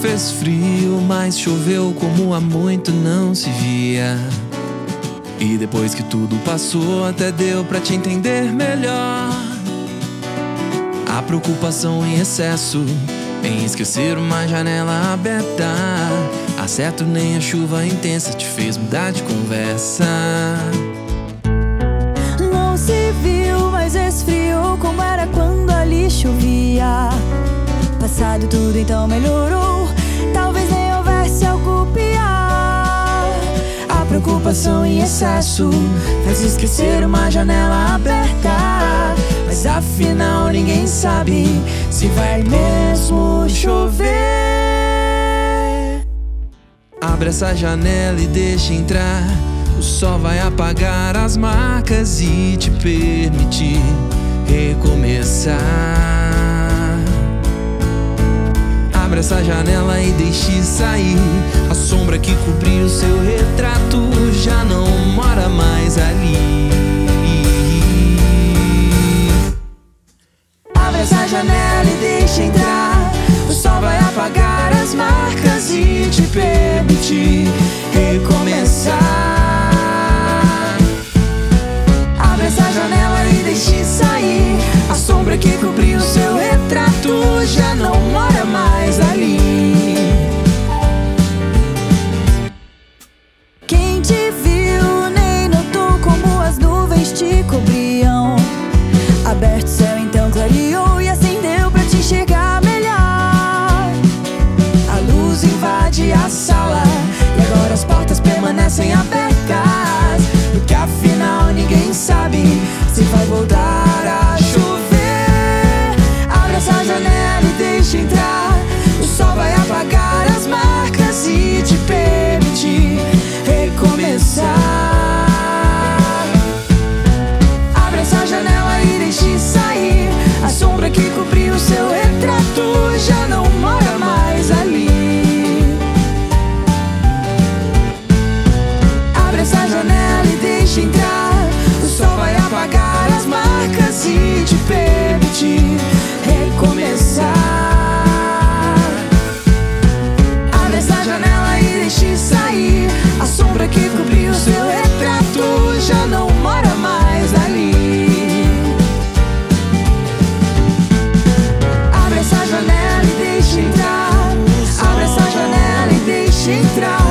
fez frio, mas choveu como há muito não se via. E depois que tudo passou, até deu pra te entender melhor. A preocupação em excesso, em esquecer uma janela aberta. Acerto nem a chuva intensa te fez mudar de conversa. Passado tudo então melhorou. Talvez nem houvesse algo pior. A preocupação em excesso faz esquecer uma janela aberta. Mas afinal ninguém sabe se vai mesmo chover. Abre essa janela e deixa entrar. O sol vai apagar as marcas e te permitir recomeçar. Abra essa janela e deixe sair. A sombra que cobriu seu retrato já não mora mais ali. Abre essa janela e deixa entrar. O sol vai apagar as marcas e te permitir entrar.